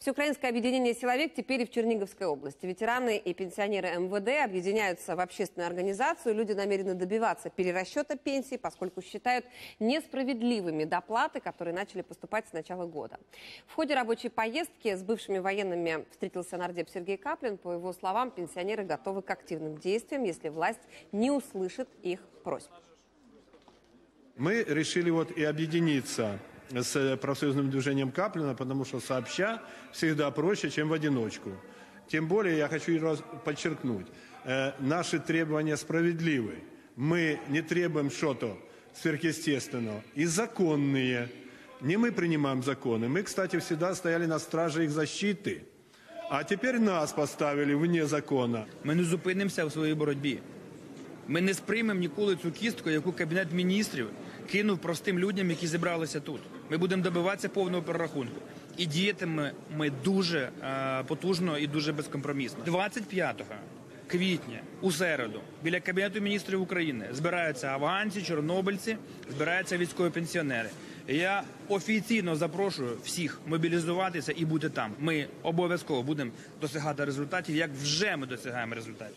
Всеукраинское объединение «Силовик» теперь и в Черниговской области. Ветераны и пенсионеры МВД объединяются в общественную организацию. Люди намерены добиваться перерасчета пенсий, поскольку считают несправедливыми доплаты, которые начали поступать с начала года. В ходе рабочей поездки с бывшими военными встретился нардеп Сергей Каплин. По его словам, пенсионеры готовы к активным действиям, если власть не услышит их просьб. Мы решили вот и объединиться с профсоюзным движением Каплина, потому что сообща всегда проще, чем в одиночку. Тем более, я хочу раз подчеркнуть, э, наши требования справедливы. Мы не требуем что-то сверхъестественного и законные. Не мы принимаем законы. Мы, кстати, всегда стояли на страже их защиты. А теперь нас поставили вне закона. Ми не зупинимося в своїй боротьбі. Ми не сприймемо ніколи цю кістку, яку кабінет міністрів Кинув простим людям, які зібралися тут. Ми будемо добиватися повного перерахунку. І діятиме ми дуже е, потужно і дуже безкомпромісно. 25 квітня у середу біля кабінету міністрів України збираються афганці, чорнобильці, збираються військові пенсіонери. Я офіційно запрошую всіх мобілізуватися і бути там. Ми обов'язково будемо досягати результатів, як вже ми досягаємо результатів.